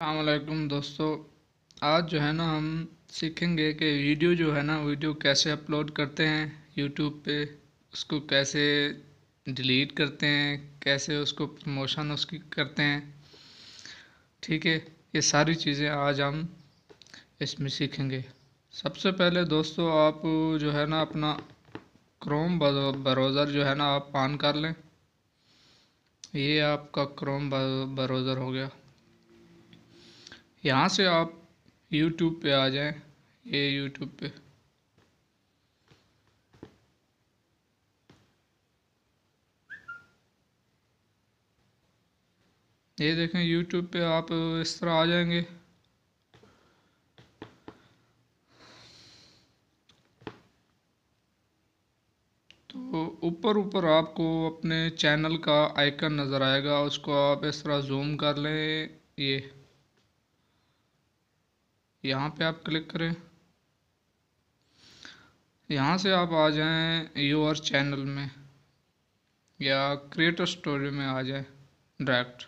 अलकुम दोस्तों। आज जो है ना हम सीखेंगे कि वीडियो जो है ना, वीडियो कैसे अपलोड करते हैं यूट्यूब पे, उसको कैसे डिलीट करते हैं, कैसे उसको प्रमोशन उसकी करते हैं। ठीक है, ये सारी चीज़ें आज हम इसमें सीखेंगे। सबसे पहले दोस्तों आप जो है ना अपना क्रोम ब्राउज़र जो है ना आप ऑन कर लें। ये आपका क्रोम ब्राउज़र हो गया। यहाँ से आप यूट्यूब पे आ जाएँ, ये यूट्यूब पे। ये देखें यूट्यूब पे आप इस तरह आ जाएँगे। तो ऊपर ऊपर आपको अपने चैनल का आइकन नज़र आएगा, उसको आप इस तरह जूम कर लें, ये। यहाँ पे आप क्लिक करें। यहाँ से आप आ जाएँ योर चैनल में या क्रिएटर स्टोरी में आ जाएँ डायरेक्ट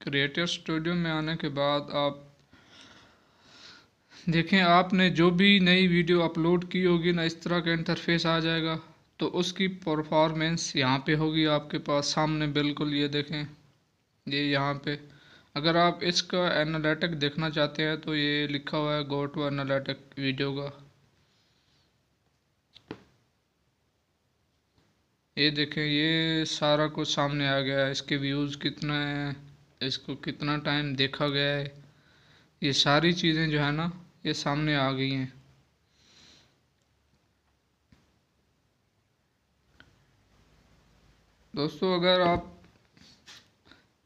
क्रिएटर स्टूडियो में आने के बाद आप देखें, आपने जो भी नई वीडियो अपलोड की होगी ना, इस तरह का इंटरफेस आ जाएगा। तो उसकी परफॉर्मेंस यहाँ पे होगी आपके पास, सामने बिल्कुल ये देखें। ये यहाँ पे। अगर आप इसका एनालिटिक देखना चाहते हैं तो ये लिखा हुआ है गो टू एनालिटिक वीडियो का। ये देखें, ये सारा कुछ सामने आ गया है। इसके व्यूज़ कितना है, इसको कितना टाइम देखा गया है। ये सारी चीज़ें जो है ना, ये सामने आ गई हैं। दोस्तों, अगर आप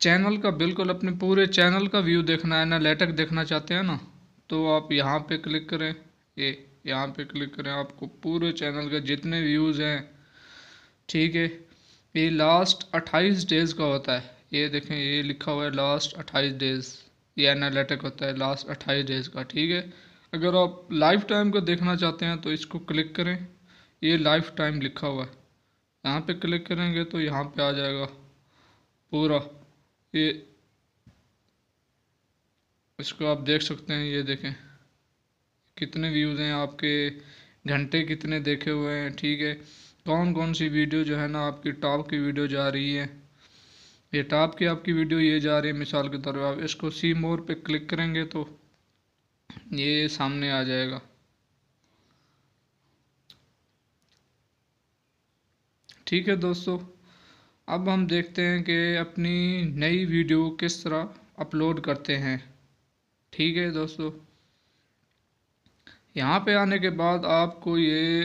चैनल का बिल्कुल अपने पूरे चैनल का व्यू देखना है एनालिटिक देखना चाहते हैं ना तो आप यहाँ पे क्लिक करें, ये यहाँ पे क्लिक करें, आपको पूरे चैनल के जितने व्यूज़ हैं, ठीक है, ये लास्ट अट्ठाईस डेज़ का होता है, ये देखें, ये लिखा हुआ है लास्ट अट्ठाईस डेज़ ये एनालिटिक होता है लास्ट अट्ठाईस डेज़ का, ठीक है, अगर आप लाइफ टाइम का देखना चाहते हैं तो इसको क्लिक करें, ये लाइफ टाइम लिखा हुआ है, यहाँ पे क्लिक करेंगे तो यहाँ पे आ जाएगा, पूरा ये इसको आप देख सकते हैं, ये देखें। कितने व्यूज़ हैं आपके, घंटे कितने देखे हुए हैं, ठीक है। कौन कौन सी वीडियो जो है ना आपकी टॉप की वीडियो जा रही है। ये टॉप की आपकी वीडियो ये जा रही है, मिसाल के तौर पर आप इसको सी मोर पे क्लिक करेंगे तो ये सामने आ जाएगा। ठीक है दोस्तों अब हम देखते हैं कि अपनी नई वीडियो किस तरह अपलोड करते हैं। ठीक है दोस्तों, यहाँ पे आने के बाद आपको ये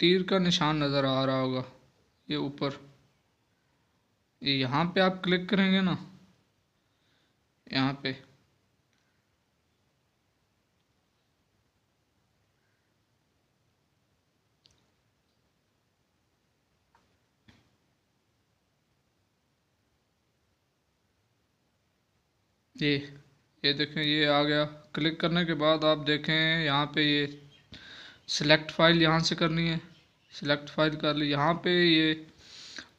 तीर का निशान नज़र आ रहा होगा, ये ऊपर। यहाँ पे आप क्लिक करेंगे ना, यहाँ पे। ये ये देखें, ये आ गया। क्लिक करने के बाद आप देखें, यहाँ पे ये सिलेक्ट फ़ाइल यहाँ से करनी है। सिलेक्ट फ़ाइल कर ली। यहाँ पे ये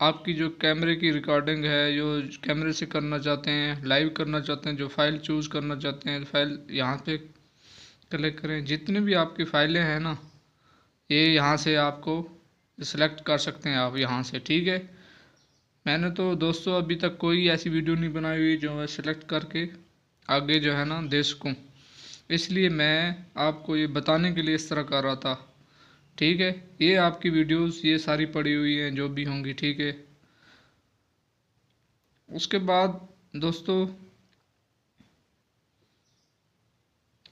आपकी जो कैमरे की रिकॉर्डिंग है, जो कैमरे से करना चाहते हैं लाइव करना चाहते हैं, जो फ़ाइल चूज़ करना चाहते हैं फ़ाइल यहाँ पे क्लिक करें। जितनी भी आपकी फ़ाइलें हैं ना, ये यहाँ से आपको सिलेक्ट कर सकते हैं आप यहाँ से, ठीक है? मैंने तो दोस्तों अभी तक कोई ऐसी वीडियो नहीं बनाई हुई जो मैं सिलेक्ट करके आगे जो है ना दे सकूँ। इसलिए मैं आपको ये बताने के लिए इस तरह कर रहा था। ठीक है? ये आपकी वीडियोस ये सारी पड़ी हुई हैं, जो भी होंगी, ठीक है? उसके बाद दोस्तों,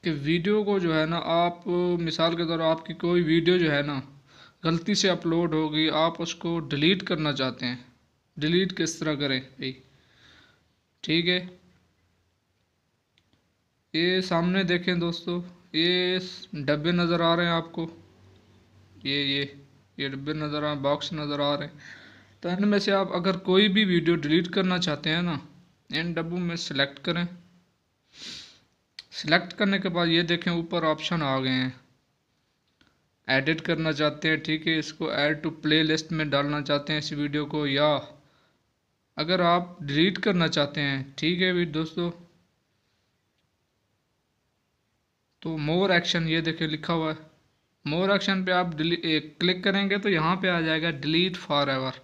कि वीडियो को जो है ना आप, मिसाल के तौर आपकी कोई वीडियो जो है ना गलती से अपलोड होगी, आप उसको डिलीट करना चाहते हैं। डिलीट किस तरह करें? भाई ठीक है। ये सामने देखें दोस्तों ये डब्बे नज़र आ रहे हैं आपको। ये ये ये डब्बे नज़र आ बॉक्स नज़र आ रहे हैं। तो इनमें से आप अगर कोई भी वीडियो डिलीट करना चाहते हैं ना, इन डब्बों में सिलेक्ट करें। सिलेक्ट करने के बाद ये देखें, ऊपर ऑप्शन आ गए हैं। एडिट करना चाहते हैं, ठीक है। इसको ऐड टू प्ले लिस्ट में डालना चाहते हैं इस वीडियो को, या अगर आप डिलीट करना चाहते हैं, ठीक है भी दोस्तों? तो मोर एक्शन ये देखिए लिखा हुआ है। मोर एक्शन पे आप क्लिक करेंगे तो यहाँ पे आ जाएगा डिलीट फॉर एवर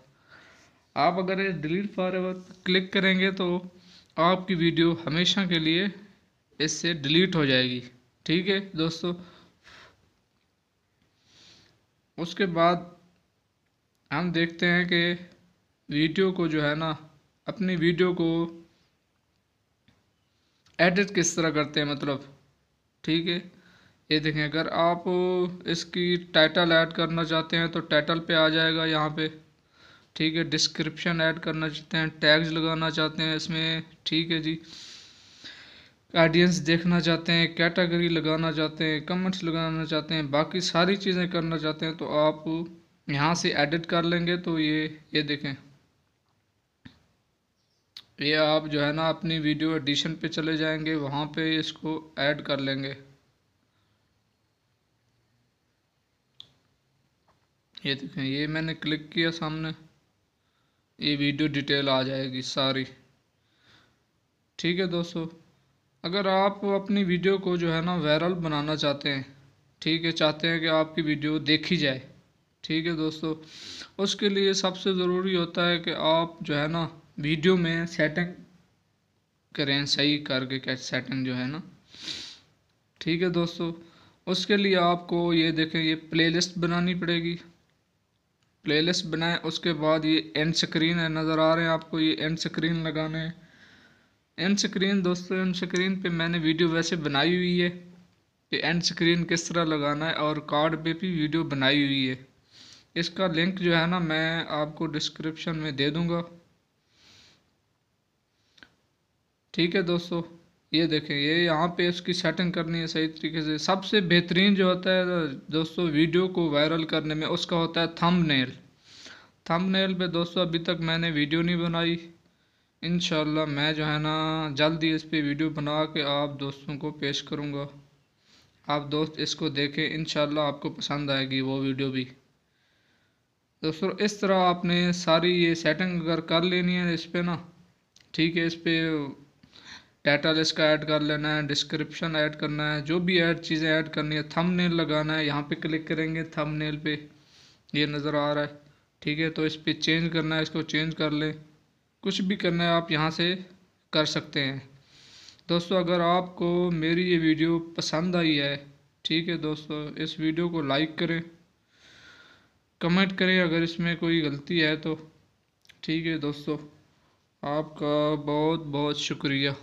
आप अगर डिलीट फॉर एवर क्लिक करेंगे तो आपकी वीडियो हमेशा के लिए इससे डिलीट हो जाएगी। ठीक है दोस्तों? उसके बाद हम देखते हैं कि वीडियो को जो है ना, अपनी वीडियो को एडिट किस तरह करते हैं मतलब ठीक है? ये देखें, अगर आप इसकी टाइटल ऐड करना चाहते हैं तो टाइटल पे आ जाएगा यहाँ पे, ठीक है? डिस्क्रिप्शन ऐड करना चाहते हैं टैग्स लगाना चाहते हैं इसमें, ठीक है जी? ऑडियंस देखना चाहते हैं कैटेगरी लगाना चाहते हैं कमेंट्स लगाना चाहते हैं, बाकी सारी चीज़ें करना चाहते हैं तो आप यहाँ से एडिट कर लेंगे तो ये ये देखें। ये आप जो है ना अपनी वीडियो एडिशन पे चले जाएँगे, वहाँ पे इसको ऐड कर लेंगे। ये देखें, ये मैंने क्लिक किया सामने। ये वीडियो डिटेल आ जाएगी सारी। ठीक है दोस्तों, अगर आप अपनी वीडियो को जो है ना वायरल बनाना चाहते हैं, ठीक है, चाहते हैं कि आपकी वीडियो देखी जाए, ठीक है दोस्तों, उसके लिए सबसे ज़रूरी होता है कि आप जो है ना वीडियो में सेटिंग करें, सही करके क्या सेटिंग जो है ना। ठीक है दोस्तों, उसके लिए आपको ये देखें, ये प्लेलिस्ट बनानी पड़ेगी। प्लेलिस्ट बनाएँ, उसके बाद ये एंड स्क्रीन है, नज़र आ रहे हैं आपको ये एंड स्क्रीन लगाने। हैं एंड स्क्रीन दोस्तों एंड स्क्रीन पे मैंने वीडियो वैसे बनाई हुई है कि एंड स्क्रीन किस तरह लगाना है और कार्ड पे भी वीडियो बनाई हुई है। इसका लिंक जो है ना मैं आपको डिस्क्रिप्शन में दे दूँगा। ठीक है दोस्तों, ये देखें, ये यहाँ पे इसकी सेटिंग करनी है सही तरीके से। सबसे बेहतरीन जो होता है दोस्तों वीडियो को वायरल करने में उसका होता है थंबनेल थंबनेल पे दोस्तों, अभी तक मैंने वीडियो नहीं बनाई। इन मैं जो है ना, जल्दी इस पर वीडियो बना के आप दोस्तों को पेश करूँगा। आप दोस्त इसको देखें इन आपको पसंद आएगी वो वीडियो भी। दोस्तों, इस तरह आपने सारी ये सेटिंग अगर कर लेनी है इस पर ना, ठीक है, इस पर टाइटल इसका ऐड कर लेना है डिस्क्रिप्शन ऐड करना है, जो भी ऐड चीज़ें ऐड करनी है थंबनेल लगाना है, यहाँ पे क्लिक करेंगे थंबनेल पे, ये नज़र आ रहा है, ठीक है तो इस पर चेंज करना है, इसको चेंज कर लें, कुछ भी करना है, आप यहाँ से कर सकते हैं। दोस्तों, अगर आपको मेरी ये वीडियो पसंद आई है, ठीक है, दोस्तों, इस वीडियो को लाइक करें कमेंट करें, अगर इसमें कोई गलती है तो ठीक है, दोस्तों, आपका बहुत बहुत शुक्रिया।